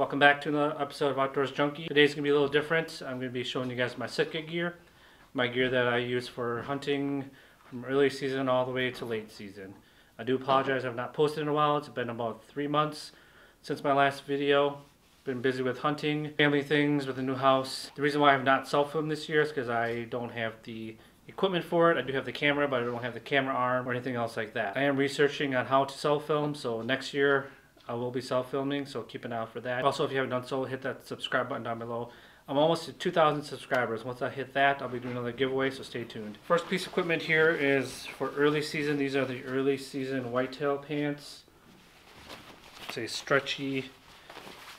Welcome back to another episode of Outdoors Junkie. Today's gonna be a little different. I'm gonna be showing you guys my Sitka gear, my gear that I use for hunting from early season all the way to late season. I do apologize I've not posted in a while. It's been about three months since my last video. Been busy with hunting, family things, with a new house. The reason why I have not self-filmed this year is because I don't have the equipment for it. I do have the camera, but I don't have the camera arm or anything else like that. I am researching on how to self-film, so next year I will be self-filming, so keep an eye out for that. Also, if you haven't done so, hit that subscribe button down below. I'm almost at 2,000 subscribers. Once I hit that, I'll be doing another giveaway, so stay tuned. First piece of equipment here is for early season. These are the early season whitetail pants. It's a stretchy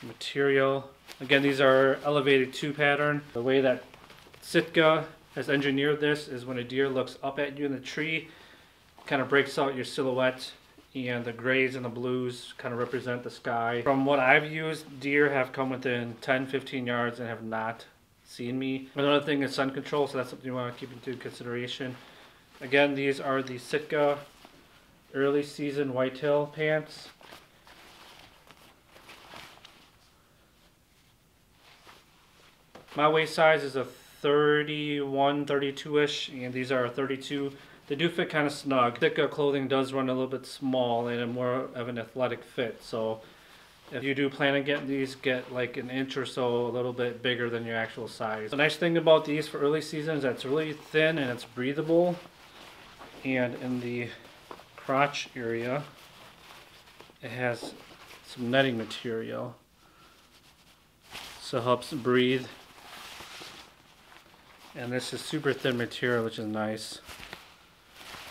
material. Again, these are elevated two pattern. The way that Sitka has engineered this is when a deer looks up at you in the tree, kind of breaks out your silhouette and the grays and the blues kind of represent the sky. From what I've used, deer have come within 10, 15 yards and have not seen me. Another thing is sun control, so that's something you want to keep into consideration. Again, these are the Sitka early season whitetail pants. My waist size is a 31, 32-ish, and these are 32. They do fit kind of snug. Thicker clothing does run a little bit small and a more of an athletic fit. So if you do plan on getting these, get like an inch or so a little bit bigger than your actual size. The nice thing about these for early season is that it's really thin and it's breathable. And in the crotch area, it has some netting material. So it helps breathe. And this is super thin material, which is nice.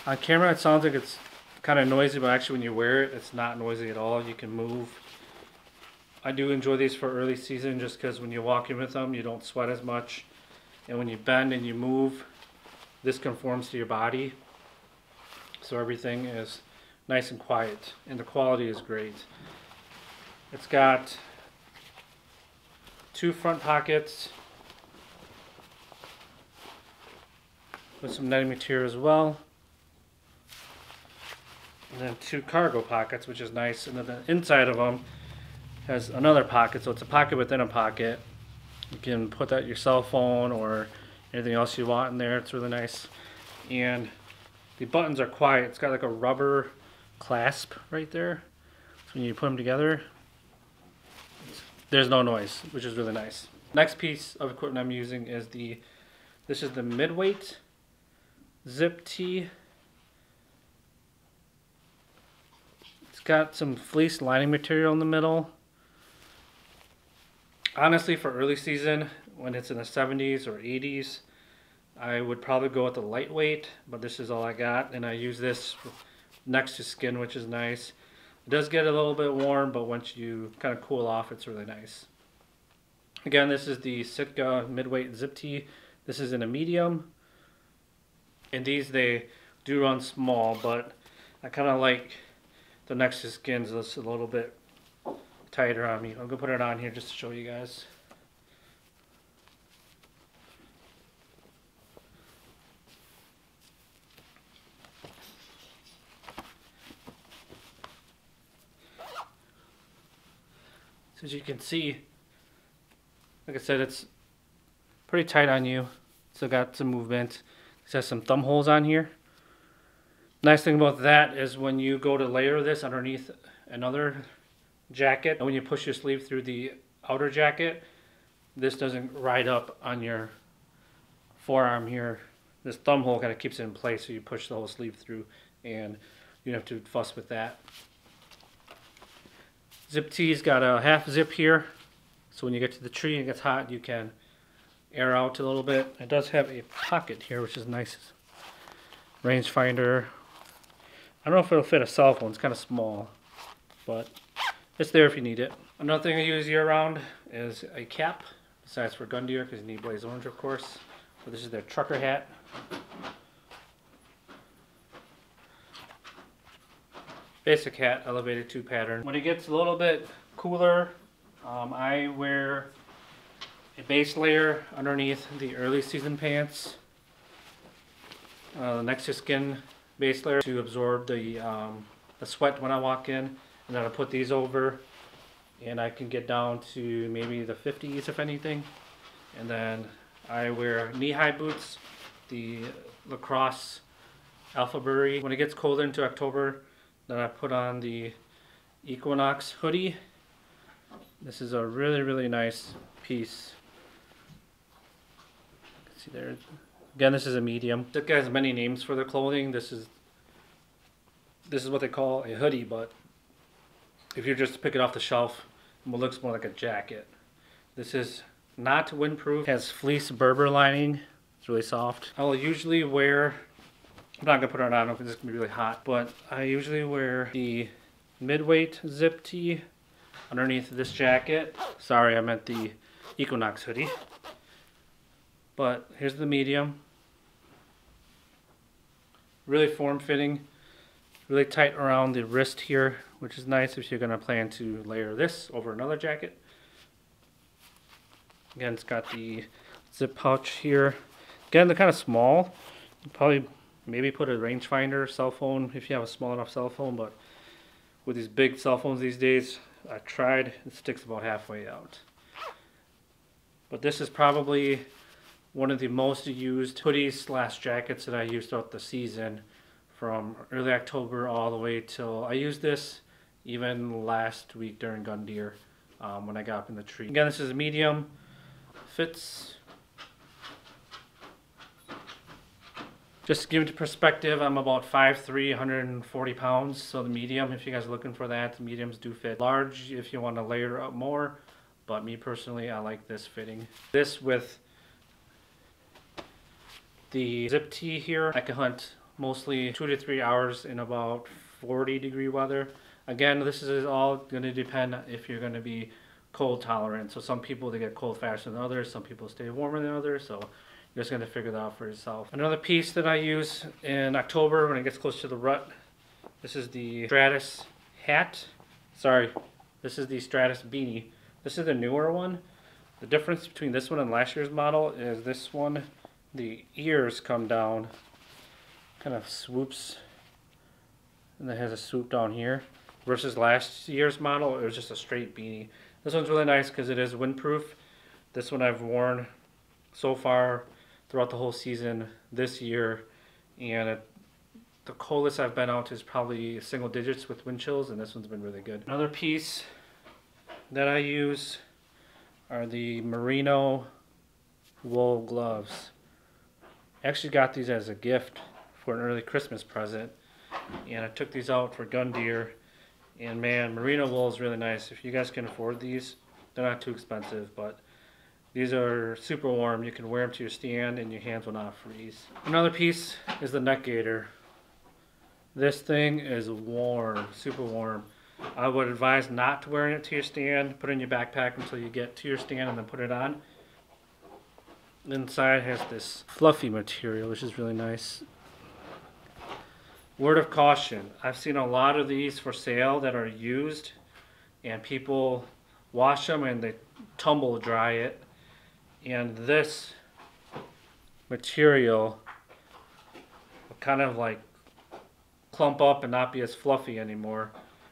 On camera, it sounds like it's kind of noisy, but actually when you wear it, it's not noisy at all. You can move. I do enjoy these for early season just because when you're walking with them, you don't sweat as much. And when you bend and you move, this conforms to your body. So everything is nice and quiet, and the quality is great. It's got two front pockets with some netting material as well. And then two cargo pockets, which is nice. And then the inside of them has another pocket, so it's a pocket within a pocket. You can put that your cell phone or anything else you want in there. It's really nice. And the buttons are quiet. It's got like a rubber clasp right there. So when you put them together, there's no noise, which is really nice. Next piece of equipment I'm using is the, this is the midweight zip tee got some fleece lining material in the middle. Honestly, for early season, when it's in the 70s or 80s, I would probably go with the lightweight, but this is all I got. And I use this next to skin, which is nice. It does get a little bit warm, but once you kind of cool off, it's really nice. Again, this is the Sitka midweight zip tee. This is in a medium. And these, they do run small, but I kind of like the next to skin's just a little bit tighter on me. I'm gonna put it on here just to show you guys. So as you can see, like I said, it's pretty tight on you. Still got some movement. It has some thumb holes on here. Nice thing about that is when you go to layer this underneath another jacket, and when you push your sleeve through the outer jacket, this doesn't ride up on your forearm here. This thumb hole kind of keeps it in place so you push the whole sleeve through and you don't have to fuss with that. Zip tee's got a half zip here so when you get to the tree and it gets hot you can air out a little bit. It does have a pocket here which is nice. Rangefinder I don't know if it'll fit a cell phone. It's kind of small, but it's there if you need it. Another thing I use year round is a cap, besides for gun deer, because you need blaze orange, of course. But this is their trucker hat. Basic hat, elevated two pattern. When it gets a little bit cooler, um, I wear a base layer underneath the early season pants. Uh, the next to skin base layer to absorb the, um, the sweat when I walk in. And then I put these over. and I can get down to maybe the 50s if anything. And then I wear knee-high boots, the LaCrosse Alpha AlphaBurly. When it gets colder into October, then I put on the Equinox hoodie. This is a really, really nice piece. See there. Again, this is a medium. This guy has many names for their clothing. This is this is what they call a hoodie, but if you're just pick it off the shelf, it looks more like a jacket. This is not windproof. It has fleece Berber lining. It's really soft. I will usually wear, I'm not gonna put it on because it's gonna be really hot, but I usually wear the midweight zip tee underneath this jacket. Sorry, I meant the Equinox hoodie. But here's the medium. Really form-fitting, really tight around the wrist here, which is nice if you're gonna plan to layer this over another jacket. Again, it's got the zip pouch here. Again, they're kind of small. You probably maybe put a rangefinder cell phone if you have a small enough cell phone, but with these big cell phones these days, I tried, it sticks about halfway out. But this is probably one of the most used hoodies slash jackets that I used throughout the season from early October all the way till I used this even last week during gun deer um, when I got up in the tree. Again, this is a medium fits. Just to give it perspective, I'm about 5'3", 140 pounds. So the medium, if you guys are looking for that, the mediums do fit. Large, if you want to layer up more. But me personally, I like this fitting. This with the zip tee here, I can hunt mostly two to three hours in about 40 degree weather. Again, this is all going to depend if you're going to be cold tolerant. So some people they get cold faster than others. Some people stay warmer than others. So you're just gonna figure that out for yourself. Another piece that I use in October when it gets close to the rut. This is the Stratus hat. Sorry, this is the Stratus beanie. This is the newer one. The difference between this one and last year's model is this one, the ears come down, kind of swoops, and it has a swoop down here. Versus last year's model, it was just a straight beanie. This one's really nice because it is windproof. This one I've worn so far throughout the whole season this year, and it, the coldest I've been out is probably single digits with wind chills, and this one's been really good. Another piece that I use are the merino wool gloves. I actually got these as a gift for an early Christmas present, and I took these out for gun deer and man, merino wool is really nice. If you guys can afford these, they're not too expensive, but these are super warm. You can wear them to your stand and your hands will not freeze. Another piece is the neck gaiter. This thing is warm, super warm. I would advise not to wearing it to your stand. Put it in your backpack until you get to your stand and then put it on. Inside has this fluffy material, which is really nice. Word of caution, I've seen a lot of these for sale that are used and people wash them and they tumble dry it. And this material will kind of like clump up and not be as fluffy anymore.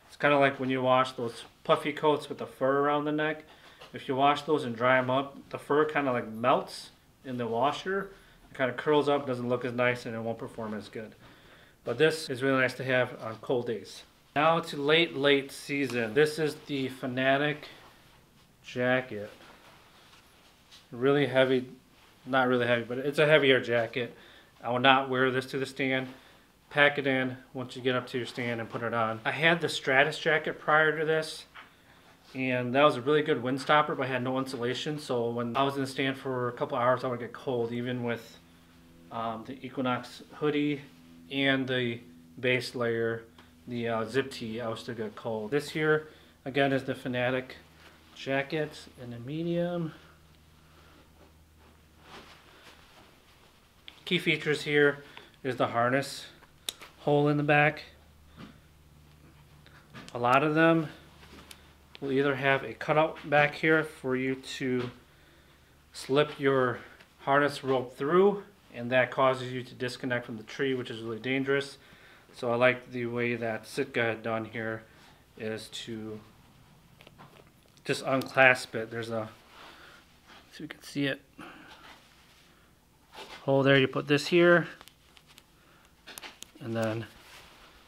It's kind of like when you wash those puffy coats with the fur around the neck. If you wash those and dry them up, the fur kind of like melts in the washer. It kind of curls up, doesn't look as nice, and it won't perform as good. But this is really nice to have on cold days. Now to late, late season. This is the Fanatic jacket. Really heavy, not really heavy, but it's a heavier jacket. I will not wear this to the stand. Pack it in once you get up to your stand and put it on. I had the Stratus jacket prior to this and that was a really good wind stopper but I had no insulation so when I was in the stand for a couple hours I would get cold even with um, the Equinox hoodie and the base layer, the uh, zip tee, I was still get cold. This here, again, is the Fanatic jacket in the medium. Key features here is the harness hole in the back. A lot of them will either have a cutout back here for you to slip your harness rope through and that causes you to disconnect from the tree, which is really dangerous. So I like the way that Sitka had done here is to just unclasp it. There's a, so you can see it. Hole there, you put this here, and then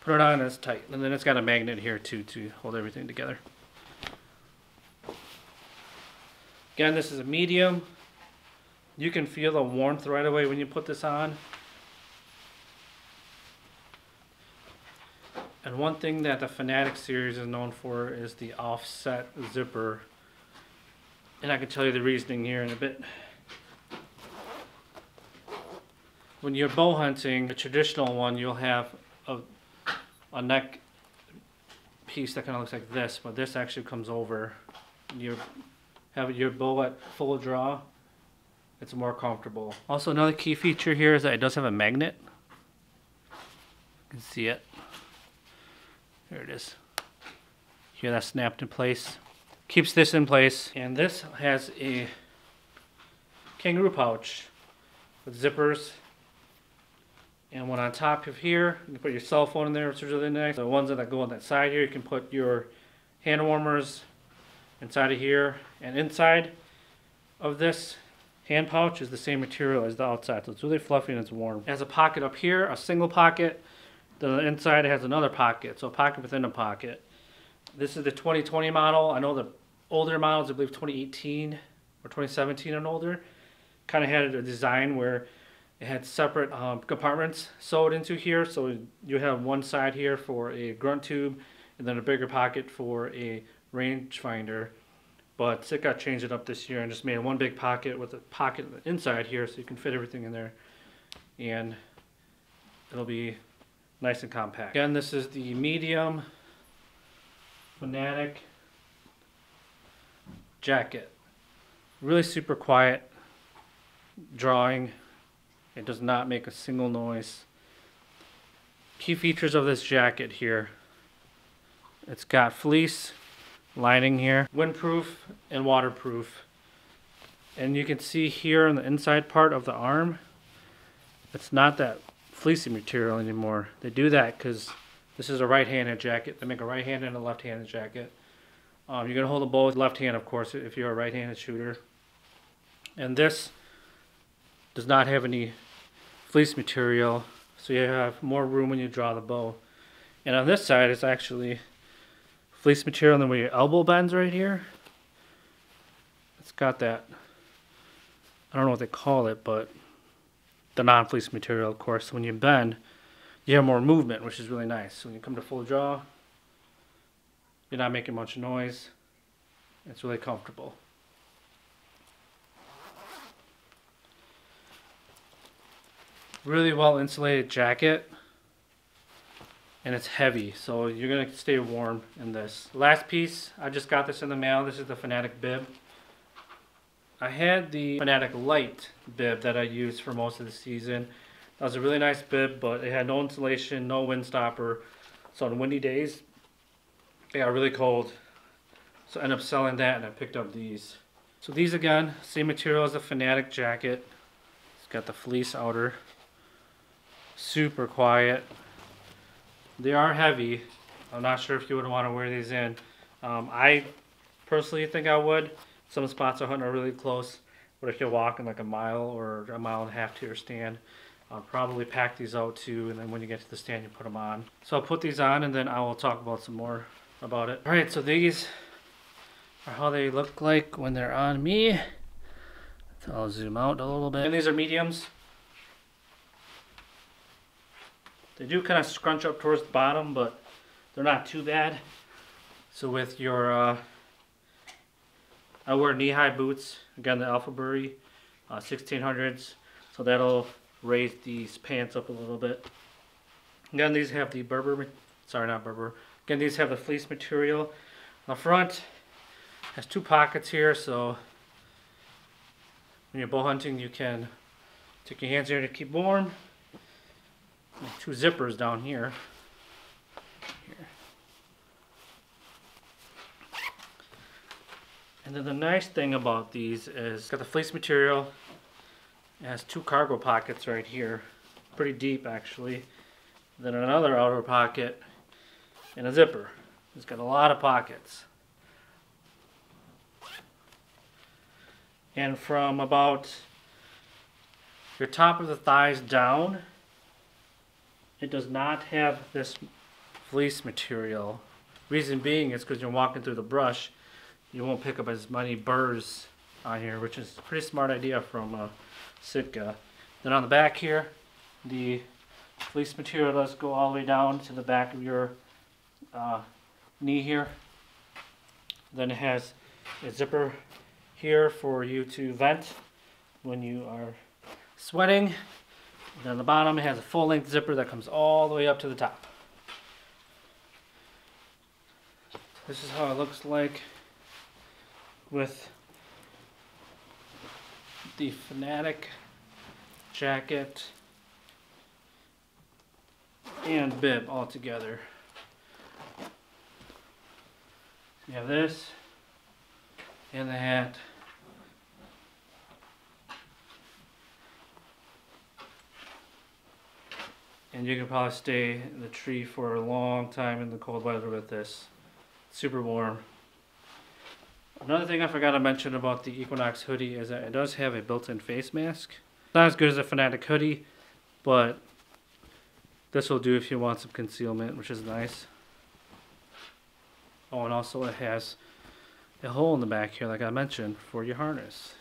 put it on it's tight. And then it's got a magnet here too to hold everything together. Again, this is a medium. You can feel the warmth right away when you put this on. And one thing that the Fanatic series is known for is the offset zipper. And I can tell you the reasoning here in a bit. When you're bow hunting, the traditional one, you'll have a, a neck piece that kind of looks like this, but this actually comes over. You have your bow at full draw, it's more comfortable. Also, another key feature here is that it does have a magnet. You can see it. There it is. Here that's snapped in place. Keeps this in place. And this has a kangaroo pouch with zippers. And one on top of here, you can put your cell phone in there, which is really nice. The ones that go on that side here, you can put your hand warmers inside of here. And inside of this hand pouch is the same material as the outside. So it's really fluffy and it's warm. It has a pocket up here, a single pocket the inside has another pocket, so a pocket within a pocket. This is the 2020 model. I know the older models, I believe 2018 or 2017 and older, kind of had a design where it had separate um, compartments sewed into here. So you have one side here for a grunt tube and then a bigger pocket for a rangefinder. But Sitka changed it up this year and just made one big pocket with a pocket inside here so you can fit everything in there. And it'll be nice and compact. Again, this is the medium Fanatic jacket. Really super quiet drawing. It does not make a single noise. Key features of this jacket here. It's got fleece lining here, windproof and waterproof. And you can see here on the inside part of the arm, it's not that fleecy material anymore. They do that because this is a right-handed jacket. They make a right-handed and a left-handed jacket. Um, you're going to hold the bow with left hand, of course, if you're a right-handed shooter. And this does not have any fleece material, so you have more room when you draw the bow. And on this side, it's actually fleece material, and then where your elbow bends right here, it's got that, I don't know what they call it, but the non-fleece material, of course. When you bend, you have more movement, which is really nice. When you come to full draw, you're not making much noise. It's really comfortable. Really well insulated jacket. And it's heavy, so you're to stay warm in this. Last piece, I just got this in the mail. This is the Fanatic bib. I had the Fanatic Light bib that I used for most of the season. That was a really nice bib, but it had no insulation, no wind stopper. So on windy days, it got really cold. So I ended up selling that and I picked up these. So these again, same material as the Fanatic jacket. It's got the fleece outer. Super quiet. They are heavy. I'm not sure if you would want to wear these in. Um, I personally think I would. Some spots are hunting are really close, but if you're walking like a mile or a mile and a half to your stand, I'll probably pack these out too, and then when you get to the stand, you put them on. So I'll put these on, and then I will talk about some more about it. All right, so these are how they look like when they're on me. So I'll zoom out a little bit. And these are mediums. They do kind of scrunch up towards the bottom, but they're not too bad. So with your uh, I wear knee-high boots, again the AlphaBurly uh, 1600s, so that'll raise these pants up a little bit. Again, these have the Berber, sorry not Berber, again these have the fleece material. The front has two pockets here, so when you're bow hunting you can take your hands here to keep warm. Two zippers down here. And then the nice thing about these is it's got the fleece material. It has two cargo pockets right here. Pretty deep actually. Then another outer pocket and a zipper. It's got a lot of pockets. And from about your top of the thighs down, it does not have this fleece material. Reason being is because you're walking through the brush, you won't pick up as many burrs on here, which is a pretty smart idea from uh, Sitka. Then on the back here, the fleece material does go all the way down to the back of your uh, knee here. Then it has a zipper here for you to vent when you are sweating. Then the bottom it has a full length zipper that comes all the way up to the top. This is how it looks like with the Fanatic jacket and bib all together. You have this and the hat. And you can probably stay in the tree for a long time in the cold weather with this. Super warm. Another thing I forgot to mention about the Equinox hoodie is that it does have a built-in face mask. Not as good as a Fanatic hoodie, but this will do if you want some concealment, which is nice. Oh, and also it has a hole in the back here, like I mentioned, for your harness.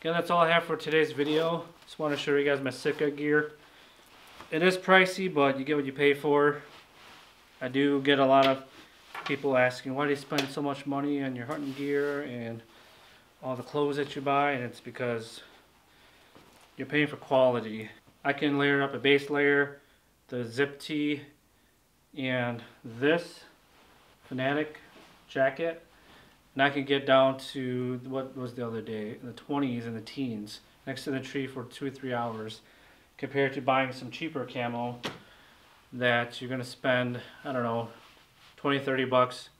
Again, that's all I have for today's video. Just want to show you guys my Sitka gear. It is pricey, but you get what you pay for. I do get a lot of people asking, why do you spend so much money on your hunting gear and all the clothes that you buy? And it's because you're paying for quality. I can layer up a base layer, the zip tee, and this Fanatic jacket. And I can get down to, what was the other day, the 20s and the teens, next to the tree for two or three hours, compared to buying some cheaper camo that you're going to spend, I don't know, 20, 30 bucks,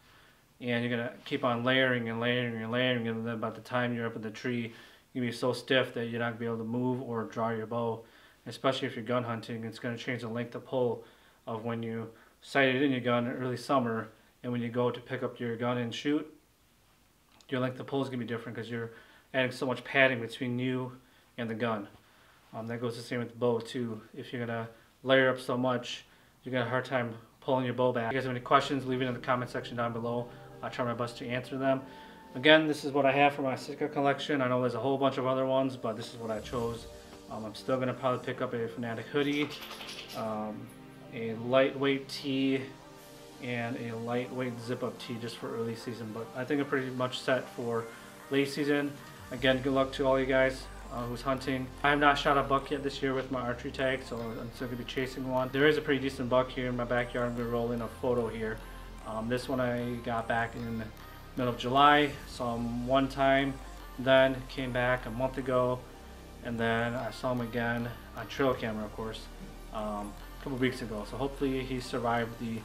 and you're going to keep on layering and layering and layering, and then by the time you're up in the tree, you're going to be so stiff that you're not going to be able to move or draw your bow. Especially if you're gun hunting, it's going to change the length of pull of when you sight it in your gun in early summer, and when you go to pick up your gun and shoot, your length of pull is going to be different because you're adding so much padding between you and the gun. Um, that goes the same with the bow too. If you're going to layer up so much, you're going to have a hard time pulling your bow back. If you guys have any questions, leave it in the comment section down below. I'll try my best to answer them. Again, this is what I have for my Sitka collection. I know there's a whole bunch of other ones, but this is what I chose. Um, I'm still going to probably pick up a Fanatic hoodie, um, a lightweight tee, and a lightweight zip-up tee just for early season. But I think I'm pretty much set for late season. Again, good luck to all you guys uh, who's hunting. I have not shot a buck yet this year with my archery tag, so I'm still to be chasing one. There is a pretty decent buck here in my backyard. I'm to roll in a photo here. Um, this one I got back in the middle of July. Saw him one time, then came back a month ago, and then I saw him again on trail camera, of course, um, a couple weeks ago. So hopefully he survived the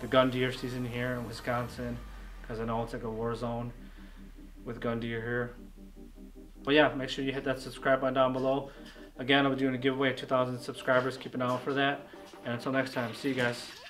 the gun deer season here in Wisconsin, because I know it's like a war zone with gun deer here. But yeah, make sure you hit that subscribe button down below. Again, I'll be doing a giveaway of 2,000 subscribers. Keep an eye out for that. And until next time, see you guys.